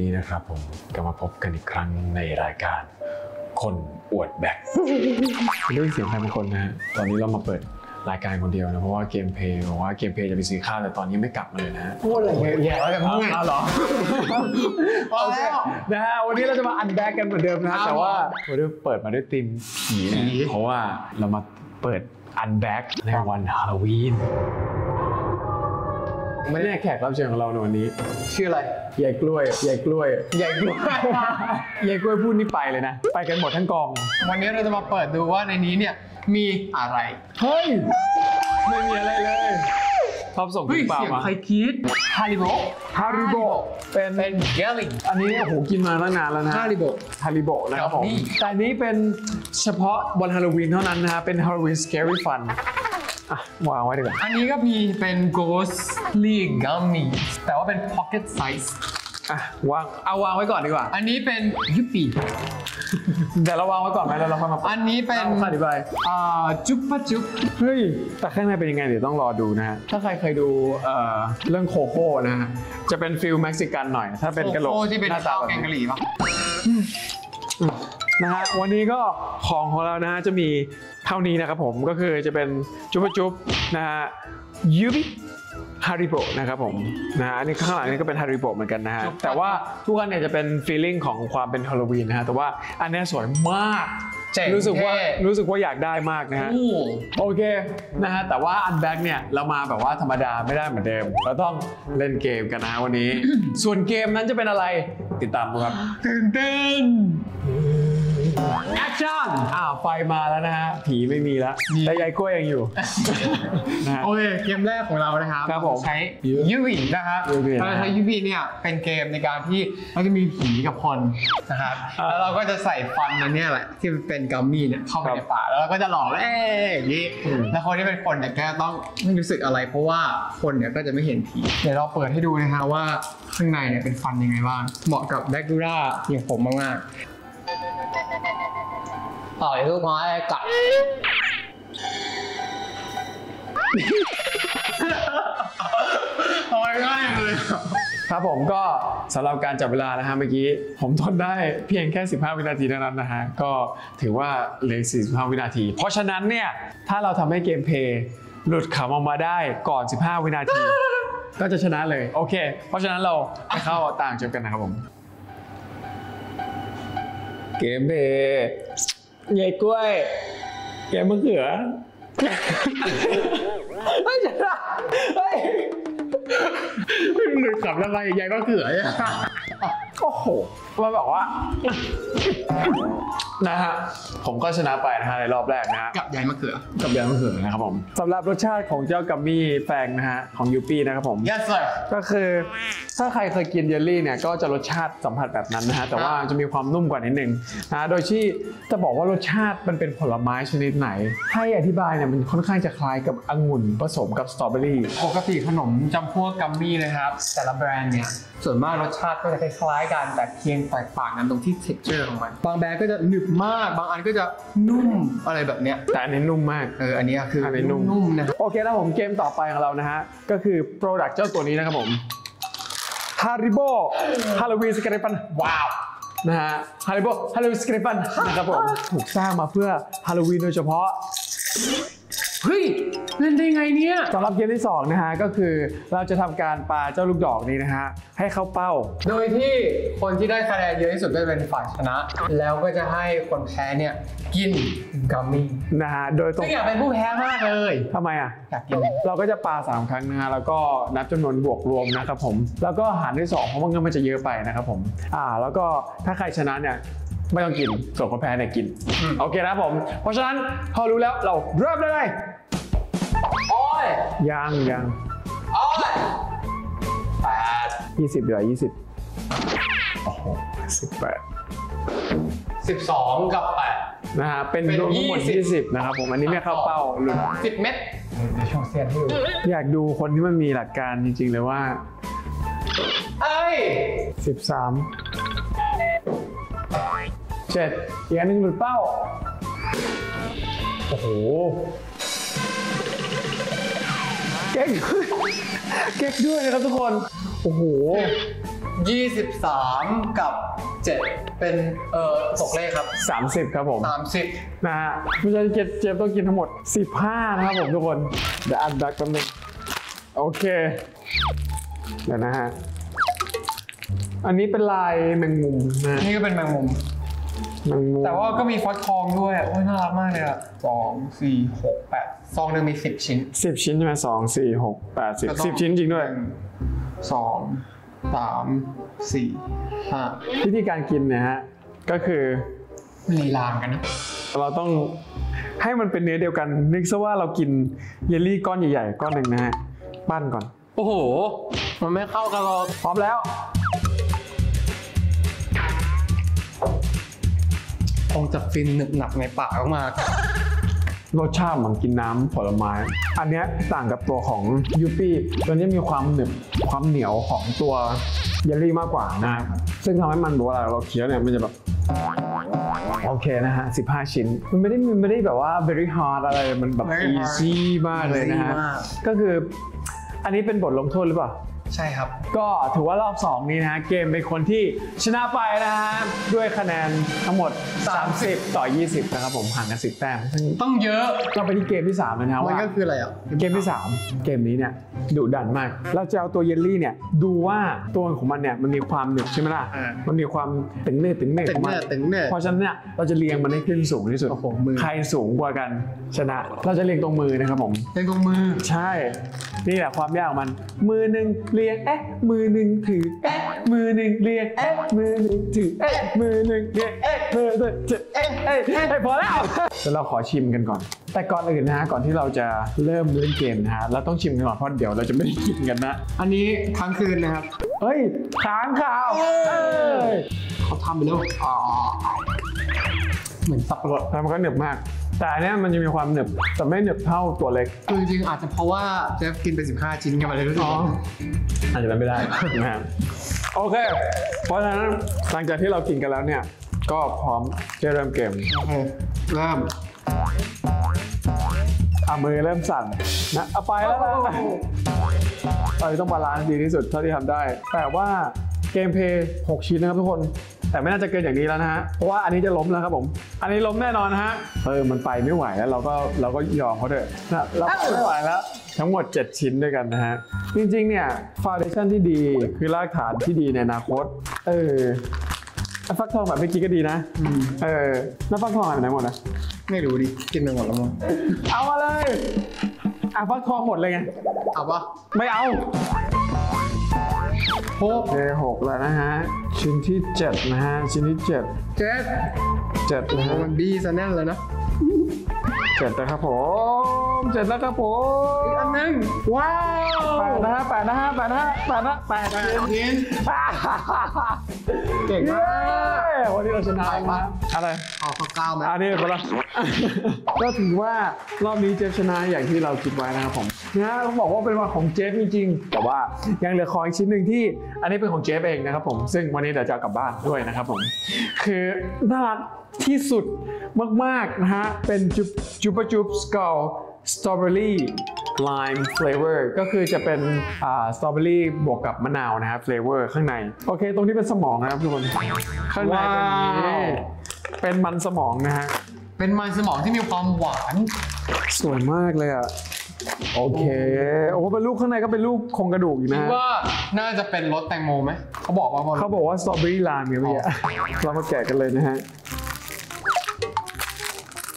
นี้นะครับผมก็มาพบกันอีกครั้งในรายการ คนอวดแบกได้ยินเสียงใครบางคนนะฮะตอนนี้เรามาเปิดรายการคนเดียวนะเพราะว่าเกมเพย์บอกว่าเกมเพย์จะไปซื้อข้าวแต่ตอนนี้ไม่กลับมาเลยนะฮะพูดอะไรแย่แล้วกันมึงเอาเหรอพอแล้วนะฮะวันนี้เราจะมาอันแบกกันเหมือนเดิมนะฮะครับแต่ว่าวันนี้เปิดมาด้วยธีมผีนะผีเพราะว่าเรามาเปิดอันแบกในวันฮาโลวีน ไม่ได้แขกรับเชิญของเราในวันนี้ชื่ออะไรยายกล้วยยายกล้วยใหญ่ด้วยยายกล้วยพูดนี่ไปเลยนะ ไปกันหมดทั้งกอง วันนี้เราจะมาเปิดดูว่าในนี้เนี่ยมีอะไรเฮ้ยไม่มีอะไรเลยชอบส่งเฮ้ยเปล่าเสียงมาใครคิดฮาริโบฮาริโบเป็นเป็นเจลลี่อันนี้โอ้โหกินมาตั้งนานแล้วนะฮาริโบฮาริโบนะครับผมนี่แต่อันนี้เป็นเฉพาะวันฮาโลวีนเท่านั้นนะฮะเป็นฮาโลวีนส a r y Fun อะวางไว้ดีกว่าอันนี้ก็มีเป็น ghostly gummy แต่ว่าเป็น pocket size อะวางเอาวางไว้ก่อนดีกว่า อันนี้เป็นยุปปี้เดี๋ยวเราวางไว้ก่อนไหมแล้วเราค่อยมาอันนี้เป็นเอาอธิบายอ่าจุ๊บปะจุ๊บเฮ้ยแต่ข้างในเป็นยังไงเดี๋ยวต้องรอดูนะฮะถ้าใครเคยดูเอ่อเรื่องโคโค่นะฮะจะเป็นฟิลเม็กซิกันหน่อย ถ้าเป็นกระโหลกโอ้ที่เป็นหน้าตาข้าวแบบแกงนี้กะหรี่ปะ นะฮะวันนี้ก็ของของเรานะฮะจะมีเท่านี้นะครับผมก็คือจะเป็นจุ๊บจุ๊บนะฮะ Yupi Haribo นะครับผมนะฮะอันนี้ข้างหลังนี่ก็เป็น Haribo เหมือนกันนะฮะแต่ว่าทุกอันเนี่ยจะเป็น feeling ของความเป็นฮาโลวีนนะฮะแต่ว่าอันเนี้ยสวยมากเจ๋งรู้สึกว่าเท่ รู้สึกว่าอยากได้มากนะฮะโอ้โอเคนะฮะแต่ว่า UNBAG เนี่ยเรามาแบบว่าธรรมดาไม่ได้เหมือนเดิม เราต้องเล่นเกมกันนะวันนี้ ส่วนเกมนั้นจะเป็นอะไรติดตามดูครับ ตื่นเต้น action อ้าวไฟมาแล้วนะฮะ ผีไม่มีแล้วมีแต่ยายกล้วยยังอยู่นะฮะ โอเคเกมแรกของเรานะครับครับผมใช้ยูวีนะครับ UV เราใช้ยูวีเนี่ยเป็นเกมในการที่เราจะมีผีกับคนนะครับอ่าแล้วเราก็จะใส่ฟันมันเนี่ยแหละที่มันเป็น gummy เนี่ยเข้าไปครับในปากแล้วเราก็จะหลอกเอ๊ะอย่างนี้อืมแล้วคนที่เป็นคนเนี่ยก็ต้องไม่รู้สึกอะไร เพราะว่าคนเนี่ยก็จะไม่เห็นผีเดี๋ยวเราเปิดให้ดูนะฮะว่าข้างในเนี่ยเป็นฟันยังไงบ้างเหมาะกับแบคกูร่าอย่างผมมากๆ ต่อยลูกน้อยกัดโอ้ยง่ายเลยครับผมก็สำหรับการจับเวลานะฮะเมื่อกี้ ผมทนได้เพียงแค่ 15 วินาทีเท่านั้นนะฮะก็ถือว่าเหลือ45 วินาที เพราะฉะนั้นเนี่ย ถ้าเราทำให้เกมเพลย์หลุดขำออกมาได้ก่อน 15 วินาที ก็จะชนะเลย โอเค เพราะฉะนั้นเราไปเข้าต่างเจอกันนะครับผม เกมเพลย์ ยายกล้วยเกมมะเขือไม่ใช่เฮ้ยหลุดขับแล้วไงใหญ่ก็เขือเนี่ย โอ้โหมาบอกว่า นะฮะ ผมก็ชนะไปนะฮะในรอบแรกนะฮะ กับใหญ่มะเขือ กับยำมะเขือนะครับผมสำหรับรสชาติของเจ้ากัมมี่แฟงนะฮะ ของยูปี้นะครับผม yes sir ก็คือถ้าใครเคยกินเยลลี่เนี่ยก็จะรสชาติสัมผัสแบบนั้นนะฮะ แต่ว่าจะมีความนุ่มกว่านิดนึงนะโดยที่จะบอกว่ารสชาติมันเป็นผลไม้ชนิดไหน ให้อธิบายเนี่ยมันค่อนข้างจะคล้ายกับองุ่นผสมกับสตรอเบอรี่ปกติขนมจำพวกกัมมี่นะครับ แต่ละแบรนด์เนี่ย ส่วนมากรสชาติก็จะคล้ายๆกันแต่เพียงแตกต่างกันตรงที่ texture ของมัน บางแบรนด์ก็จะหนึบมาก บางอันก็จะนุ่มอะไรแบบเนี้ย แต่อันนี้นุ่มมาก เออ อันนี้คืออันนี้นุ่มนุ่มๆนะ โอเคแล้วผมเกมต่อไปของเรานะฮะ ก็คือ Product เจ้าตัวนี้นะครับผม Haribo Halloween s c r a p e n ว้าวนะฮะ Haribo Halloween s c r a p e n นะครับผม ถูกสร้างมาเพื่อฮาโลวีนโดยเฉพาะ เฮ้ย เล่นได้ไงเนี่ยสำหรับเกมที่2นะฮะก็คือเราจะทำการปาเจ้าลูกดอกนี้นะฮะให้เข้าเป้า โดยที่คนที่ได้คะแนนเยอะที่สุดก็จะเป็นฝ่ายชนะ แล้วก็จะให้คนแพ้เนี่ยกินกัมมี่นะฮะโดยตรงซึ่งอยากเป็นผู้แพ้มากเลยทำไมอะอยากกินเราก็จะปา 3 ครั้งนะฮะแล้วก็นับจำนวนบวกรวมนะครับผม แล้วก็หารด้วย2เพราะว่าเงินมันจะเยอะไปนะครับผมอ่าแล้วก็ถ้าใครชนะเนี่ยไม่ต้องกินส่วนคนแพ้เนี่ยกินอืมโอเคนะครับผม เพราะฉะนั้นพอรู้แล้วเราเริ่มได้เลย โอ้ยยังยังโอ้ยแปดยี่สิบเดี๋ยวยี่สิบโอ้โหสิบแปดสิบสองกับแปดนะฮะเป็นเป็นรวมทั้งหมด20ยี่สิบนะครับผมอันนี้ไม่เข้าเป้าหลุดสิบเม็ดเดี๋ยวโชว์เซียนให้ดูอยากดูคนที่มันมีหลักการจริง ๆ เลยว่าเอ้ย13 7อีกอันหนึงหลุดเป้า โอ้โห เก่งเก่งด้วยนะครับทุกคน โอ้โห 23 กับ 7 เป็น เอ่อตกเลขครับ 30 ครับผม 30 นะฮะไม่ใช่เจฟเจฟต้องกินทั้งหมด 15 นะครับผมทุกคน เดี๋ยวอันแบ็กแป๊บนึงโอเค เดี๋ยวนะฮะ อันนี้เป็นลายแมงมุมนะนี่ก็เป็นแมงมุม แมงมุมแต่ว่าก็มีฟักทองด้วย โอ้ยน่ารักมากเลยอะสองสี่หกแปด ซองหนึ่งมีสิบชิ้นสิบชิ้นใช่ไหมสองสี่หกแปดสิบก็ต้องสิบชิ้นจริงด้วยหนึ่สองสามสี่ห้าวิธีการกินเนี่ยฮะก็คือลีลามกันนะเราต้องให้มันเป็นเนื้อเดียวกัน นึกซะว่าเรากินเยลลี่ก้อนใหญ่ๆก้อนหนึ่งนะฮะปั้นก่อน โอ้โห มันไม่เข้ากันหรอกพร้อมแล้วคงจะฟินหนึบหนับในปากมาก รสชาติเหมือนกินน้ำผลไม้ อันเนี้ยต่างกับตัวของยูปี้ตัวนี้มีความหนึบความเหนียวของตัวเยลลี่มากกว่านะ ซึ่งทำให้มันเวลาเราเคี้ยวเนี่ยมันจะแบบโอเคนะฮะ 15 ชิ้น มันไม่ได้มันไม่ได้แบบว่า very hard อะไร มันแบบ Very hard easy มากเลยนะฮะ easy มากก็คืออันนี้เป็นบทลงโทษหรือเปล่า ใช่ครับ ก็ถือว่ารอบ 2 นี้นะฮะเกมเป็นคนที่ชนะไปนะฮะด้วยคะแนนทั้งหมด 30 ต่อ 20 นะครับผมห่างกัน10แต้มซึ่งต้องเยอะ เราไปที่เกมที่3แล้วนะมันว่า ก็คืออะไรอะเกมที่ 3 เกมนี้เนี่ยดุดันมาก เราจะเอาตัวเยลลี่เนี่ยดูว่าตัวของมันเนี่ยมันมีความหนึบใช่ไหมล่ะ อ่า มันมีความตึงเนื้อตึงเนื้อตึของงมัเนื้นอตึงเนื้อเพราะฉะนั้นเนี่ยเราจะเรียงมันให้ขึ้นสูงที่สุด โอ้โหมือ ใครสูงกว่ากันชนะ เราจะเรียงตรงมือนะครับผม เป็นตรงมือ ใช่ นี่แหละความยากของมัน มือหนึ่งเรียงเอ๊ะมือหนึ่งถือเอ๊ะมือหนึ่งเรียงเอ๊ะมือหนึ่งถือเอ๊ะมือหนึ่งเรียงเอ๊ะมือหนึ่งถือเอ๊ะเอ๊ะเอ๊ะพอแล้วเดี๋ยวเราขอชิมกันก่อน แต่ก่อนอื่นนะฮะก่อนที่เราจะเริ่มเล่นเกมนะฮะเราต้องชิมกันก่อนเพราะเดี๋ยวเราจะไม่ได้กินกันนะ อันนี้ทั้งคืนนะครับเฮ้ยค้างข่าวเอ้ยเขาทำไปแล้วอ๋อเหมือนสับปะรดแล้วมันก็เหนึบมาก แต่อันเนี้ยมันจะมีความหนึบแต่ไม่หนึบเท่าตัวเล็ก คือจริงๆอาจจะเพราะว่าเจฟกินไป 15 ชิ้นกันมาเลยรู้สึกอ๋อ อาจจะเป็นไม่ได้ นะครับโอเค เพราะฉะนั้นหลังจากที่เรากินกันแล้วเนี่ย ก็พร้อมจะเริ่มเกม โอเคเริ่ม อะมือเริ่มสั่นนะเอาไปแล้วนะตอนนี้ต้อง balance ดีที่สุดเท่าที่ทำได้ แต่ว่า gameplay 6ชิ้นนะครับทุกคน แต่ไม่น่าจะเกินอย่างนี้แล้วนะฮะ เพราะว่าอันนี้จะล้มแล้วครับผม อันนี้ล้มแน่นอนนะฮะ เออ มันไปไม่ไหวแล้วเราก็เราก็ยอมเขาเถอะนะเราไปไม่ไหวแล้ว ทั้งหมด 7 ชิ้นด้วยกันนะฮะ จริงๆ เนี่ยฟาวเดชั่นที่ดีคือรากฐานที่ดีในอนาคต เอออะฟักทองแบบเมื่อกี้ก็ดีนะ เออแล้วฟักทองหายไปไหนหมดนะไม่รู้ดิ กินไปหมดแล้วมั้ง เอามาเลย อะฟักทองหมดเลยไง เอาปะไม่เอา โอ้โอเคหกแล้วนะฮะ ชิ้นที่เจ็ดนะฮะ ชิ้นที่เจ็ดเจฟเจ็ดนะฮะมันบี้ซะแน่นเลยนะเจ็ดนะครับผมเจ็ดแล้วครับผมอีกอันหนึงว้าแปวดนะฮะแปดนะฮะแปดนะฮะแปดนะแปดนะชิ้นเก่งเย้มากวันนี้เราชนะมาอะไรเอาข้าวกล้าวไหมอันนี้ไปละก็ถือว่ารอบนี้เจฟชนะอย่างที่เราคิดไว้นะครับผม นะต้องบอกว่าเป็นวันของเจฟจริงๆ แต่ว่ายังเหลือของอีกชิ้นหนึ่งที่ อันนี้เป็นของเจฟเองนะครับผม ซึ่งวันนี้เดี๋ยวจะเอากลับบ้านด้วยนะครับผม คือน่ารักที่สุดมากๆนะฮะ เป็นจุบจุบจุบสกอลสตรอเบอรี่ lime flavor ก็คือจะเป็นอ่าสตรอเบอรี่บวกกับมะนาวนะครับ flavor ข้างใน โอเค ตรงนี้เป็นสมองนะครับทุกคน ข้างในเป็นอย่างนี้ว้าวเป็นมันสมองนะฮะ เป็นมันสมองที่มีความหวาน สวยมากเลยอะ โอเค โอ้เป็นลูกข้างในก็เป็นลูกโครงกระดูกอีกคินะดฮะว่าน่าจะเป็นรสแตงโมไหมเขาบอกว่าเขาบอกว่าสตรอเบอรี่ลามเนี่ยเมื่อกี้เรามาแกะกันเลยนะฮะ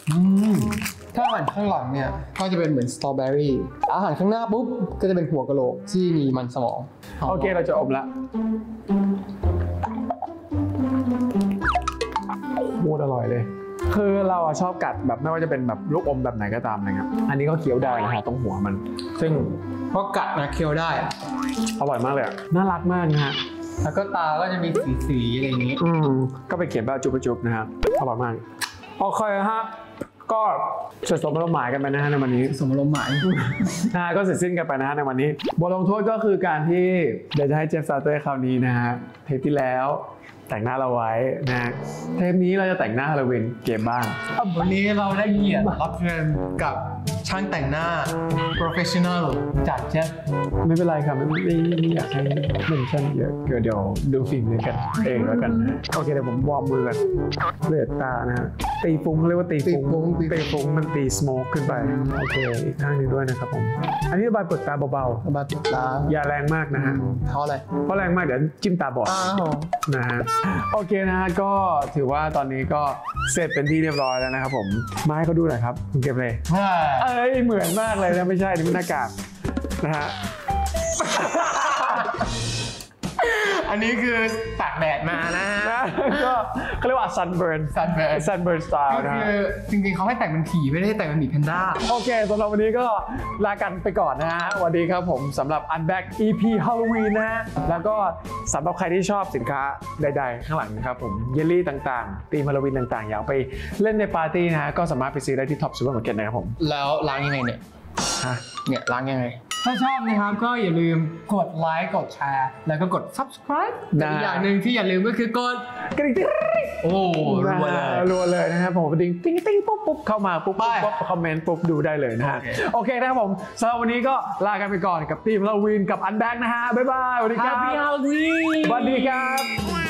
อืมถ้าอาหารข้างหลังเนี่ยก็จะเป็นเหมือนสตรอเบอรี่อาหารข้างหน้าปุ๊บก็จะเป็นหัวกะโหลกที่มีมันสมองโอเคเราจะอมละโคตรอร่อยเลย คือเราอะชอบกัดแบบไม่ว่าจะเป็นแบบลูกอมแบบไหนก็ตามนะครับอันนี้ก็เคี้ยวได้นะฮะตรงหัวมัน ซึ่งเพราะกัดนะเคี้ยวได้อร่อยมากเลยอะน่ารักมากนะฮะแล้วก็ตาก็จะมีสีสีๆอะไรอย่างนี้ อืมก็ไปเขียนแบบจุบจุบนะฮะอร่อยมากโอเคฮะก็เสร็จสมเราหมายกันไปนะฮะในวันนี้ สมรมหมาย นะฮะก็เสร็จสิ้นกันไปนะฮะในวันนี้ บทลงโทษก็คือการที่เดี๋ยวจะให้เจฟซาเตอร์คราวนี้นะฮะเทปที่แล้ว แต่งหน้าเราไว้นะฮะเทปนี้เราจะแต่งหน้าฮาโลวีนเกมบ้าง วันนี้เราได้เกียรติรับเชิญกับชช่างแต่งหน้า professional จัดเช่นไม่เป็นไรครับไม่ไม่ไม่อยากให้เมนชั่นเยอะเดี๋ยวเดี๋ยวดูฟิล์มด้วยกันเองแล้วกันนะโอเคเดี๋ยวผมวอร์มมือกันเลือดตานะฮะตีฟุ้งเขาเรียกว่าตีฟุ้งตีฟุ้งตีฟุ้งตีฟุ้งมันตีสโมกขึ้นไปโอเคอีกข้างหนึงด้วยนะครับผมอันนี้ระบายเปิดตาเบาบาติดตาๆอย่าแรงมากนะฮะเพราะอะไรเพราะแรงมากเดี๋ยวจิ้มตาบอดอ้าวนะฮะโอเคนะฮะก็ถือว่าตอนนี้ก็เสร็จเป็นที่เรียบร้อยแล้วนะครับผมมาให้เขาดูหน่อยครับคุณเก็บเลยใช่เอ้ยเหมือนมากเลยนะไม่ใช่นี่มันหน้ากากนะฮะ อันนี้คือตากแดดมานะฮะ นะก็เขาเรียกว่า sunburn Sunburn sunburn style ก็นะคืฮะ อจริงๆเขาให้แต่งเป็นผีไม่ได้ให้แต่งเป็นหมีแพนด้า โอเคสำหรับวันนี้ก็ลากันไปก่อนนะฮะสวัสดีครับผมสำหรับ Unback EP Halloween นะฮะ แล้วก็สำหรับใครที่ชอบสินค้าใดๆ ข้างหลังนะครับผม เยลลี่ต่างๆ ตีมฮาโลวีนต่างๆ อยากไปเล่นในปาร์ตี้นะฮะ ก็สามารถไปซื้อได้ที่ Top Supermarket นะครับผม แล้วล้างยังไงเนี่ย ฮะเนี่ยล้างยังไง ถ้าชอบนะครับก็อย่าลืมกดไลค์กดแชร์แล้วก็กด subscribe แต่อีกอย่างหนึ่งที่อย่าลืมก็คือกด กระดิ่งติ๊งโอ้รัวเลย รัวเลยนะครับผมติ๊งติ๊งติ๊งปุ๊บปุ๊บเข้ามาปุ๊บปุ๊บไปปุ๊บคอมเมนต์ปุ๊บดูได้เลยนะฮะโอเคโอเคนะครับผมสำหรับวันนี้ก็ลากันไปก่อนกับทีมฮาโลวีนกับ Unback นะฮะบ๊ายบายสวัสดีครับ Happy Halloween สวัสดีครับ